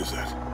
is that?